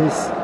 Peace.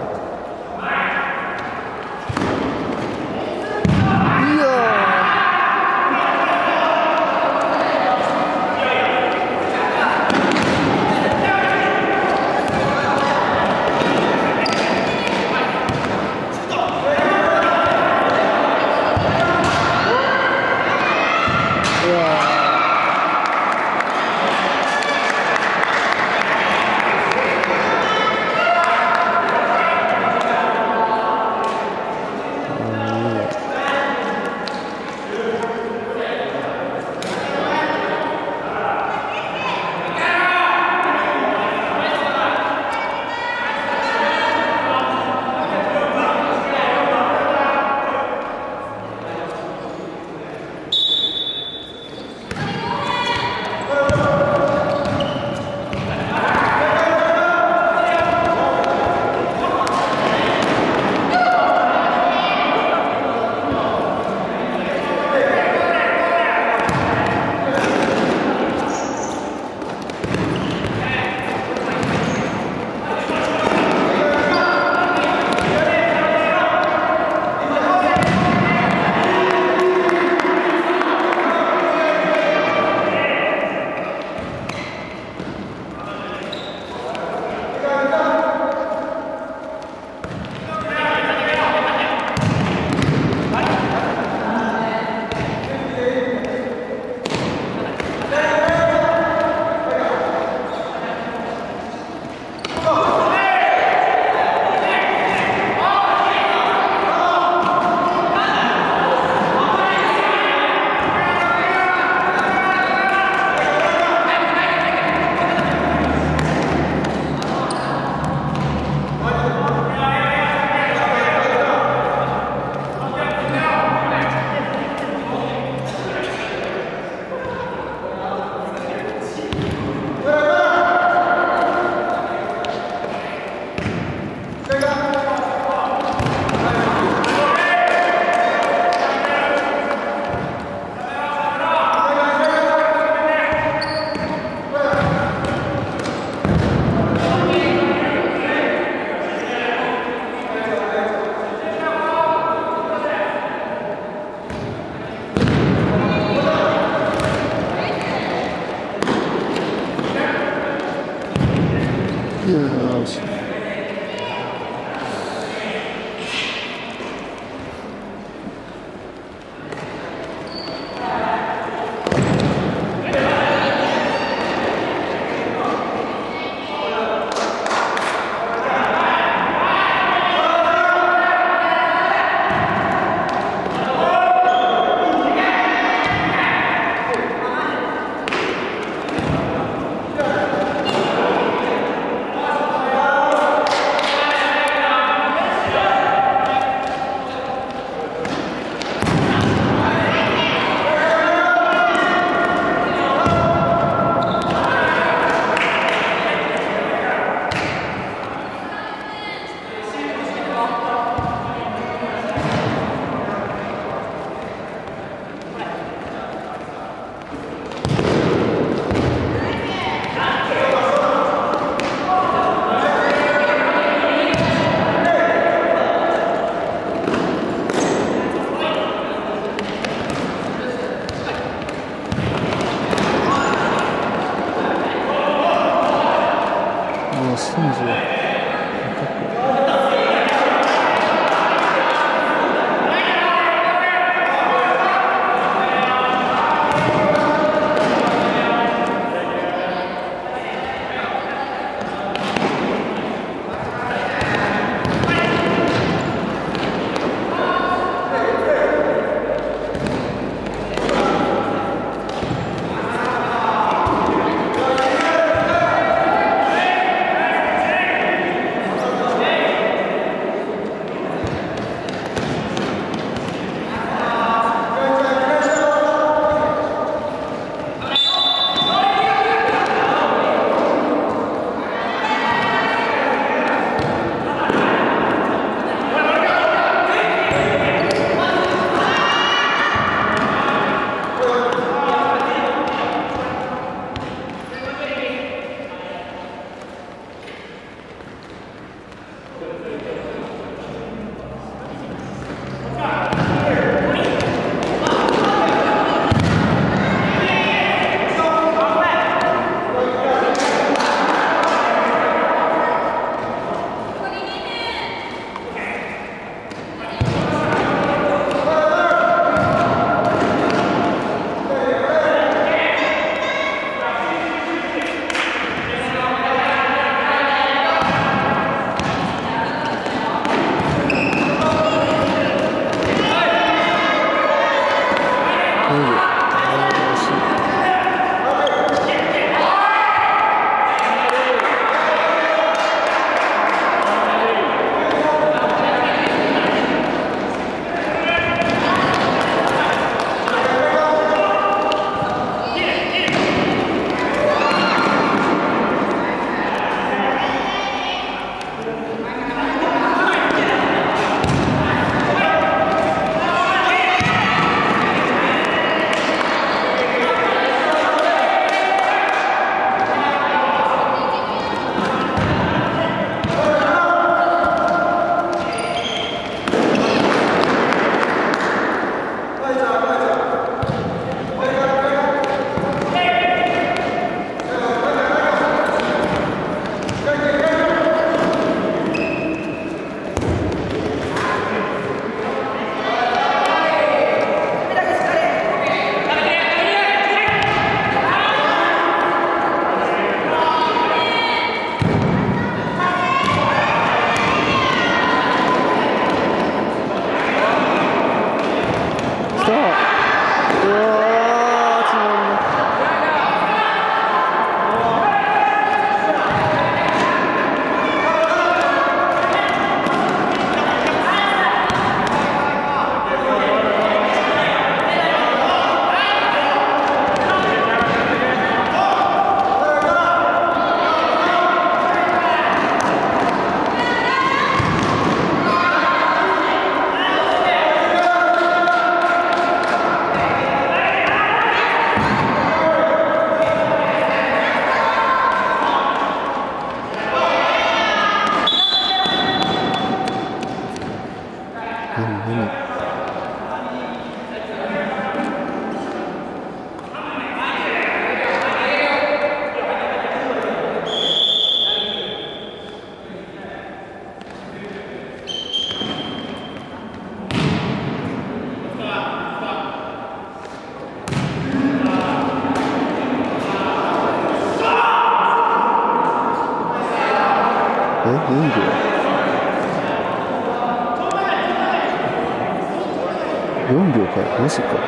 秒かマジか。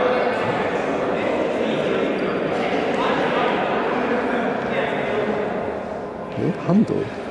えハンド？